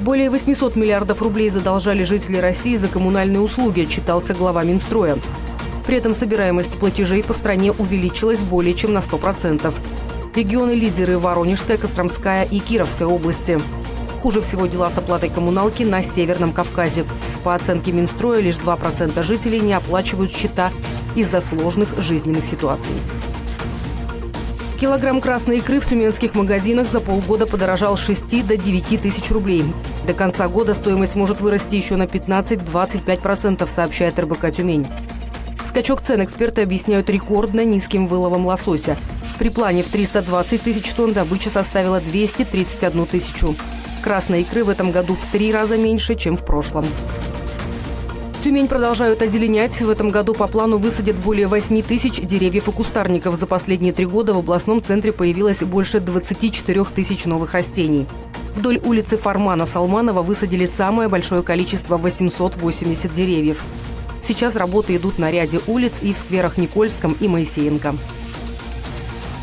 Более 800 миллиардов рублей задолжали жители России за коммунальные услуги, отчитался глава Минстроя. При этом собираемость платежей по стране увеличилась более чем на 100%. Регионы-лидеры – Воронежская, Костромская и Кировская области. Хуже всего дела с оплатой коммуналки на Северном Кавказе. По оценке Минстроя, лишь 2% жителей не оплачивают счета из-за сложных жизненных ситуаций. Килограмм красной икры в тюменских магазинах за полгода подорожал с 6 до 9 тысяч рублей. До конца года стоимость может вырасти еще на 15-25%, сообщает РБК «Тюмень». Скачок цен эксперты объясняют рекордно низким выловом лосося. При плане в 320 тысяч тонн добыча составила 231 тысячу. Красной икры в этом году в три раза меньше, чем в прошлом. Тюмень продолжают озеленять. В этом году по плану высадят более 8 тысяч деревьев и кустарников. За последние три года в областном центре появилось больше 24 тысяч новых растений. Вдоль улицы Фармана Салманова высадили самое большое количество – 880 деревьев. Сейчас работы идут на ряде улиц и в скверах Никольском и Моисеенко.